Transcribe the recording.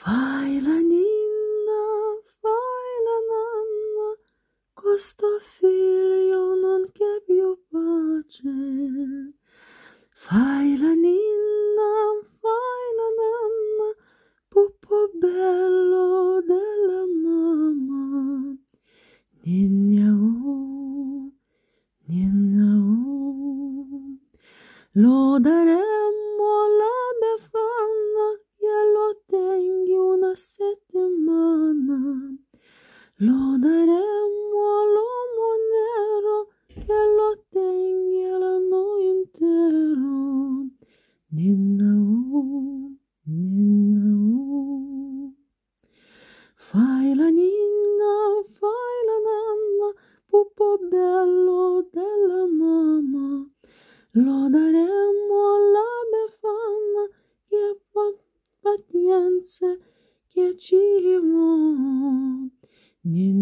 Failaninna, failananna, questo figlio non che più pace. Failaninna, failananna, pupo bello della mamma. Ninna o, ninna o, lo lodare. Lo daremmo all'uomo nero che lo tengi l'anno intero. Ninna oh, ninna oh. Fai la ninna, fai la nanna, pupo bello della mamma. Lo daremmo alla befana che fa pazienza che ci vuole. ね